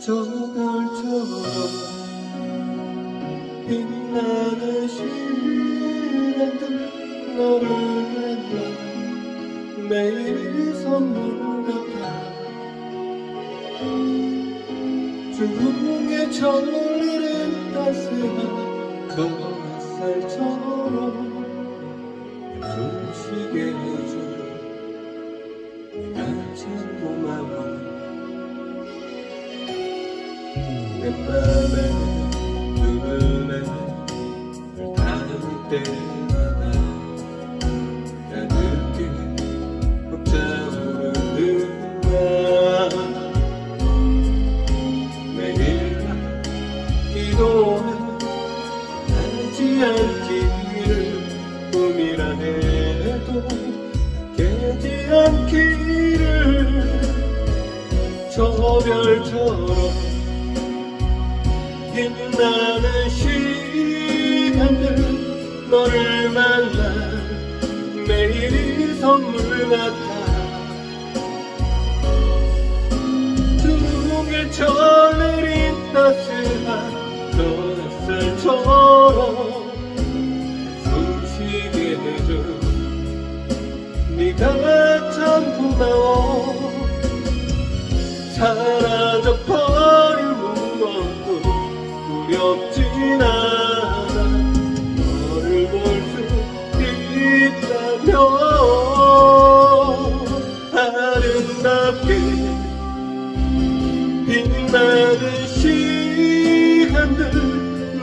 저 별처럼 빛나는 시간들 너를 만나 매일 선물 같아. 중국의 철들은 따스한 그 햇살처럼 숨쉬게 해줘 네가 참 고마워 두 눈에 널 닿을 때마다 가득히 벅차오르는 나 매일 밤 기도해 하지 않기를 꿈이라 해도 깨지 않기를 저 별처럼 빛나는 시간들 너를 만나 매일이 선물 같아. 중국에 철내린 따스한 저 햇살처럼 숨쉬게 해줘. 네가 참 고마워 두렵진 않아. 너를 볼 수 있다면 아름답게 빛나는 시간들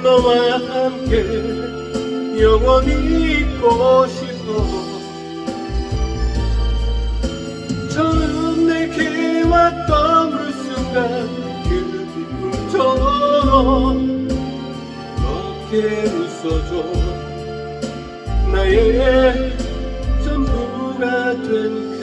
너와 함께 영원히 있고 싶어 내게 웃어줘. 나의 전부가 된